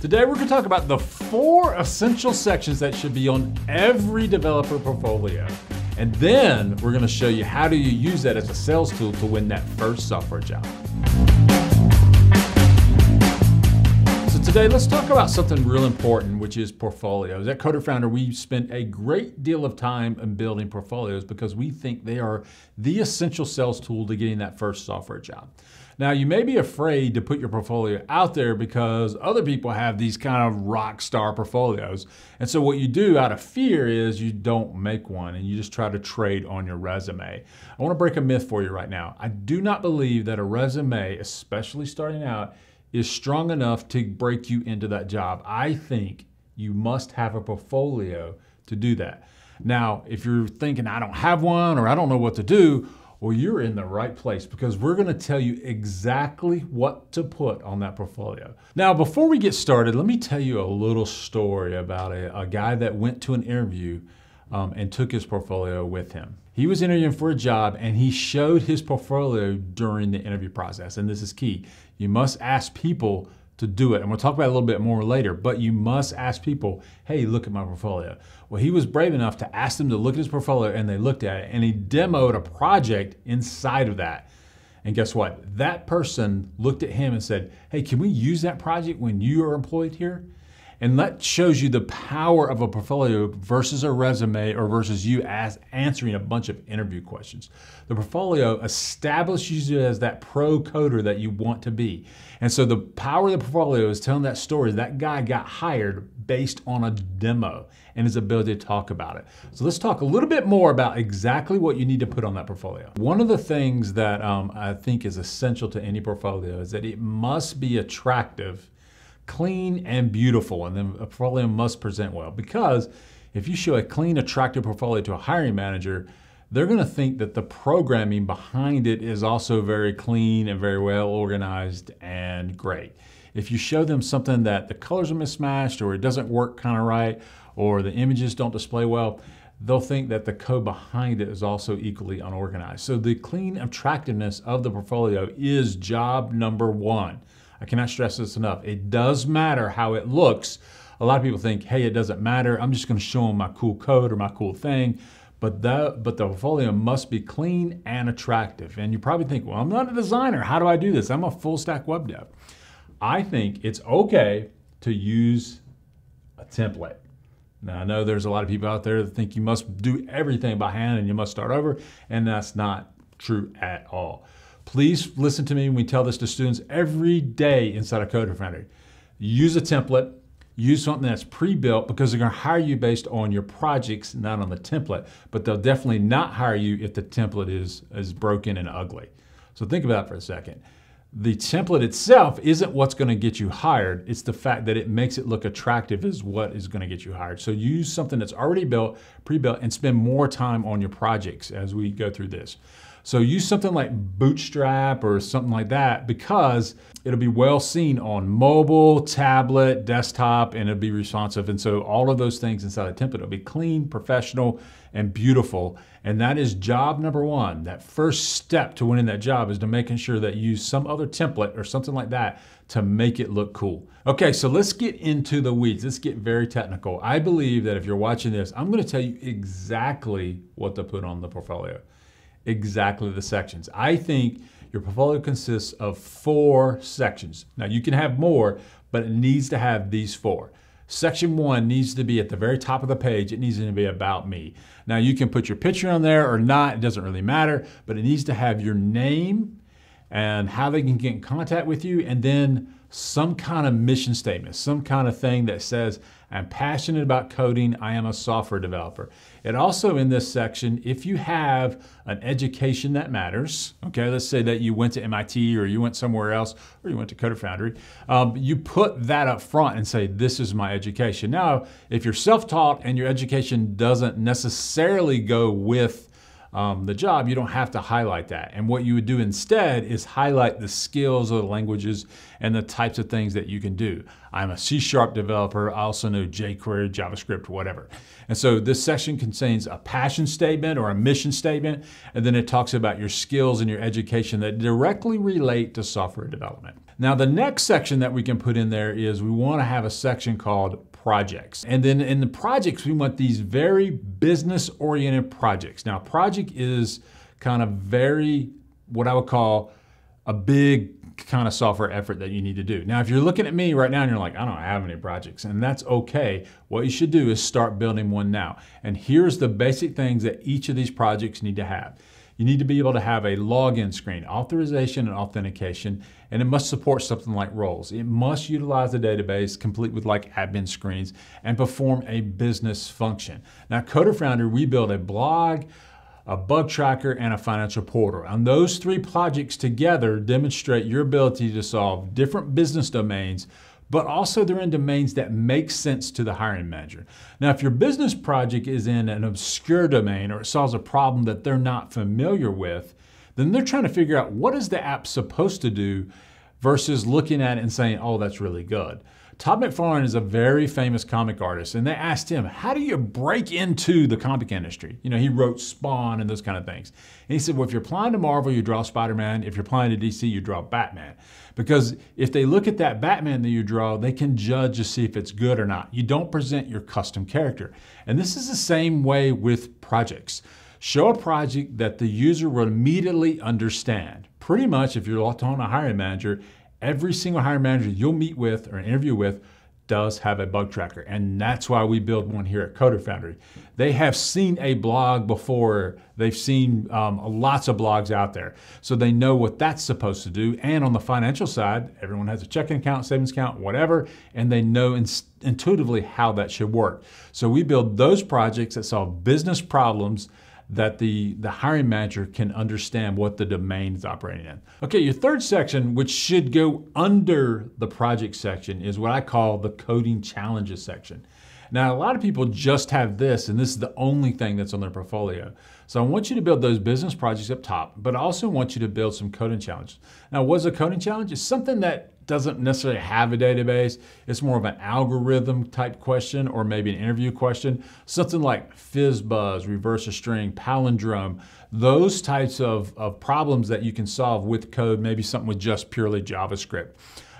Today we're going to talk about the four essential sections that should be on every developer portfolio. And then we're going to show you how do you use that as a sales tool to win that first software job. Today let's talk about something real important, which is portfolios. At Coder Foundry, we spend a great deal of time in building portfolios because we think they are the essential sales tool to getting that first software job. Now, you may be afraid to put your portfolio out there because other people have these kind of rock star portfolios. And so, what you do out of fear is you don't make one and you just try to trade on your resume. I want to break a myth for you right now. I do not believe that a resume, especially starting out, is strong enough to break you into that job. I think you must have a portfolio to do that. Now, if you're thinking, I don't have one or I don't know what to do, well, you're in the right place because we're going to tell you exactly what to put on that portfolio. Now, before we get started, let me tell you a little story about a, a guy that went to an interview um, and took his portfolio with him. He was interviewing for a job and he showed his portfolio during the interview process. And this is key. You must ask people to do it. And we'll talk about it a little bit more later, but you must ask people, hey, look at my portfolio. Well, he was brave enough to ask them to look at his portfolio and they looked at it and he demoed a project inside of that. And guess what? That person looked at him and said, hey, can we use that project when you are employed here? And that shows you the power of a portfolio versus a resume or versus you as answering a bunch of interview questions. The portfolio establishes you as that pro coder that you want to be. And so the power of the portfolio is telling that story. That guy got hired based on a demo and his ability to talk about it. So let's talk a little bit more about exactly what you need to put on that portfolio. One of the things that um, I think is essential to any portfolio is that it must be attractive clean and beautiful, and then a portfolio must present well. Because if you show a clean, attractive portfolio to a hiring manager, they're going to think that the programming behind it is also very clean and very well organized and great. If you show them something that the colors are mismatched or it doesn't work kind of right or the images don't display well, they'll think that the code behind it is also equally unorganized. So the clean attractiveness of the portfolio is job number one. I cannot stress this enough. It does matter how it looks. A lot of people think, hey, it doesn't matter. I'm just going to show them my cool code or my cool thing. But the, but the portfolio must be clean and attractive. And you probably think, well, I'm not a designer. How do I do this? I'm a full stack web dev. I think it's okay to use a template. Now, I know there's a lot of people out there that think you must do everything by hand and you must start over, and that's not true at all. Please listen to me when we tell this to students every day inside of Coder Foundry. Use a template, use something that's pre-built because they're going to hire you based on your projects, not on the template. But they'll definitely not hire you if the template is, is broken and ugly. So think about it for a second. The template itself isn't what's going to get you hired. It's the fact that it makes it look attractive is what is going to get you hired. So use something that's already built, pre-built, and spend more time on your projects as we go through this. So use something like Bootstrap or something like that because it'll be well seen on mobile, tablet, desktop, and it'll be responsive. And so all of those things inside a template will be clean, professional, and beautiful. And that is job number one. That first step to winning that job is to making sure that you use some other template or something like that to make it look cool. Okay, so let's get into the weeds. Let's get very technical. I believe that if you're watching this, I'm gonna tell you exactly what to put on the portfolio exactly the sections. I think your portfolio consists of four sections. Now you can have more, but it needs to have these four. Section one needs to be at the very top of the page. It needs to be about me. Now you can put your picture on there or not, it doesn't really matter, but it needs to have your name and how they can get in contact with you and then some kind of mission statement, some kind of thing that says, I'm passionate about coding, I am a software developer. It also in this section, if you have an education that matters, okay, let's say that you went to MIT or you went somewhere else or you went to Coder Foundry, um, you put that up front and say, this is my education. Now, if you're self-taught and your education doesn't necessarily go with um, the job, you don't have to highlight that. And what you would do instead is highlight the skills or the languages and the types of things that you can do. I'm a C Sharp developer. I also know jQuery, JavaScript, whatever. And so this section contains a passion statement or a mission statement, and then it talks about your skills and your education that directly relate to software development. Now, the next section that we can put in there is we want to have a section called projects. And then in the projects, we want these very business oriented projects. Now, project is kind of very what I would call a big kind of software effort that you need to do. Now, if you're looking at me right now and you're like, I don't have any projects, and that's okay, what you should do is start building one now. And here's the basic things that each of these projects need to have. You need to be able to have a login screen, authorization and authentication, and it must support something like roles. It must utilize a database complete with like admin screens and perform a business function. Now, Coder Foundry, we build a blog, a bug tracker, and a financial portal. And those three projects together demonstrate your ability to solve different business domains, but also they're in domains that make sense to the hiring manager. Now, if your business project is in an obscure domain or it solves a problem that they're not familiar with, then they're trying to figure out what is the app supposed to do versus looking at it and saying, oh, that's really good. Todd McFarlane is a very famous comic artist, and they asked him, How do you break into the comic industry? You know, he wrote Spawn and those kind of things. And he said, Well, if you're applying to Marvel, you draw Spider Man. If you're applying to DC, you draw Batman. Because if they look at that Batman that you draw, they can judge to see if it's good or not. You don't present your custom character. And this is the same way with projects. Show a project that the user will immediately understand. Pretty much, if you're on a hiring manager, every single hiring manager you'll meet with or interview with does have a bug tracker. And that's why we build one here at Coder Foundry. They have seen a blog before, they've seen um, lots of blogs out there. So they know what that's supposed to do. And on the financial side, everyone has a checking account, savings account, whatever, and they know in, intuitively how that should work. So we build those projects that solve business problems that the, the hiring manager can understand what the domain is operating in. Okay, your third section, which should go under the project section, is what I call the coding challenges section. Now, a lot of people just have this, and this is the only thing that's on their portfolio. So I want you to build those business projects up top, but I also want you to build some coding challenges. Now, what's a coding challenge? It's something that doesn't necessarily have a database. It's more of an algorithm type question or maybe an interview question. Something like FizzBuzz, reverse a string, palindrome, those types of, of problems that you can solve with code, maybe something with just purely JavaScript.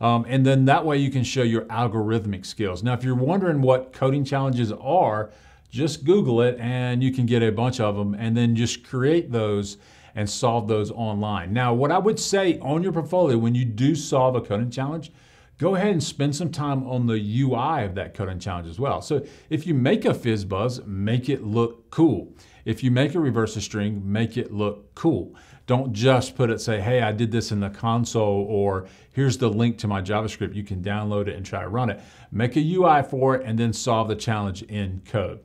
Um, and then that way you can show your algorithmic skills. Now, if you're wondering what coding challenges are, just Google it and you can get a bunch of them and then just create those and solve those online. Now, what I would say on your portfolio when you do solve a coding challenge, go ahead and spend some time on the UI of that coding challenge as well. So if you make a fizz buzz, make it look cool. If you make a reverse a string, make it look cool. Don't just put it, say, hey, I did this in the console, or here's the link to my JavaScript. You can download it and try to run it. Make a UI for it and then solve the challenge in code.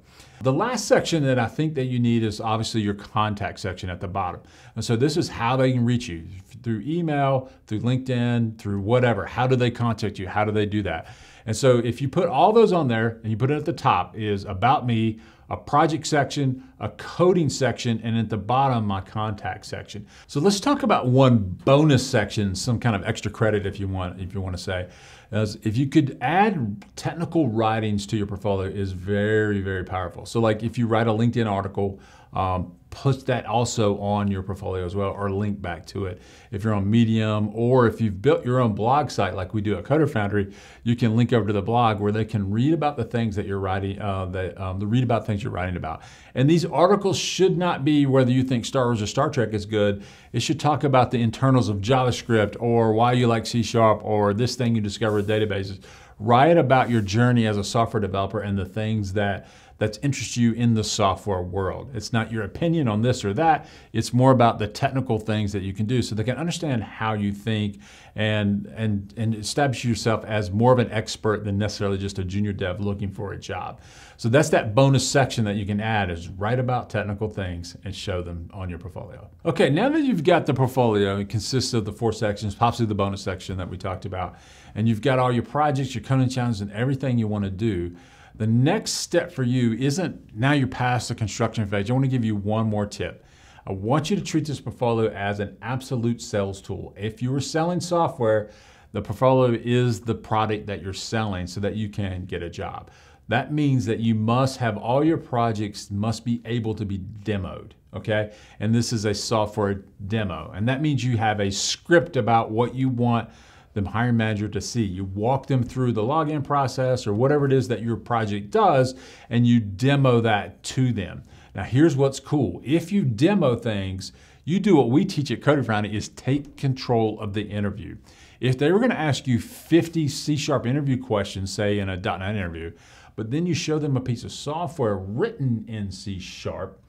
The last section that I think that you need is obviously your contact section at the bottom. And so this is how they can reach you through email, through LinkedIn, through whatever. How do they contact you? How do they do that? And so if you put all those on there and you put it at the top is about me, a project section, a coding section, and at the bottom, my contact section. So let's talk about one bonus section, some kind of extra credit if you want, if you want to say. As if you could add technical writings to your portfolio is very, very powerful. So like if you write a LinkedIn article, um, put that also on your portfolio as well or link back to it. If you're on Medium or if you've built your own blog site like we do at Coder Foundry, you can link over to the blog where they can read about the things that you're writing, uh, that, um, read about things you're writing about. And these articles should not be whether you think Star Wars or Star Trek is good. It should talk about the internals of JavaScript or why you like C Sharp or this thing you discovered databases. Write about your journey as a software developer and the things that that interests you in the software world. It's not your opinion on this or that. It's more about the technical things that you can do so they can understand how you think and, and, and establish yourself as more of an expert than necessarily just a junior dev looking for a job. So that's that bonus section that you can add is write about technical things and show them on your portfolio. Okay, now that you've got the portfolio, it consists of the four sections, possibly the bonus section that we talked about, and you've got all your projects, your coding challenges, and everything you want to do. The next step for you isn't now you're past the construction phase. I want to give you one more tip. I want you to treat this portfolio as an absolute sales tool. If you are selling software, The portfolio is the product that you're selling so that you can get a job. That means that you must have all your projects must be able to be demoed, okay? And this is a software demo. And that means you have a script about what you want the hiring manager to see. You walk them through the login process or whatever it is that your project does, and you demo that to them. Now, here's what's cool. If you demo things, you do what we teach at Coding Foundry is take control of the interview. If they were going to ask you 50 C Sharp interview questions, say in a .NET interview, but then you show them a piece of software written in C Sharp,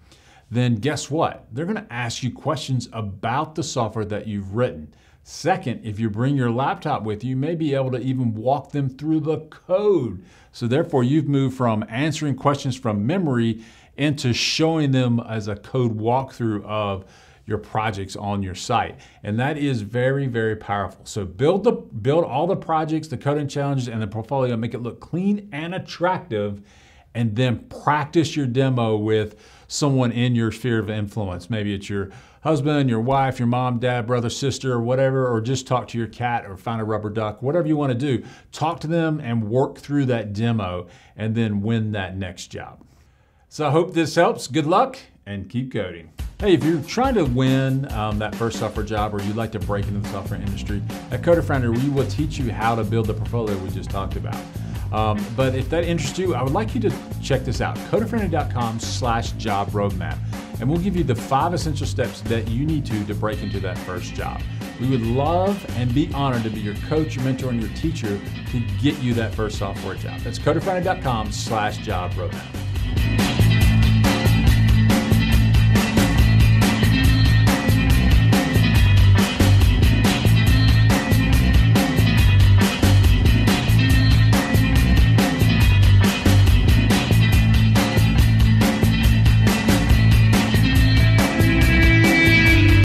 then guess what? They're going to ask you questions about the software that you've written. Second, if you bring your laptop with you, you may be able to even walk them through the code. So therefore, you've moved from answering questions from memory into showing them as a code walkthrough of your projects on your site. And that is very, very powerful. So build the build all the projects, the coding challenges, and the portfolio, make it look clean and attractive, and then practice your demo with someone in your sphere of influence. Maybe it's your husband, your wife, your mom, dad, brother, sister, or whatever, or just talk to your cat or find a rubber duck, whatever you want to do. Talk to them and work through that demo and then win that next job. So I hope this helps. Good luck and keep coding. Hey, if you're trying to win um, that first software job or you'd like to break into the software industry, at Coder Foundry, we will teach you how to build the portfolio we just talked about. Um, but if that interests you, I would like you to check this out, coderfoundry.com slash job roadmap. And we'll give you the five essential steps that you need to to break into that first job. We would love and be honored to be your coach, your mentor, and your teacher to get you that first software job. That's coderfoundry.com slash job roadmap.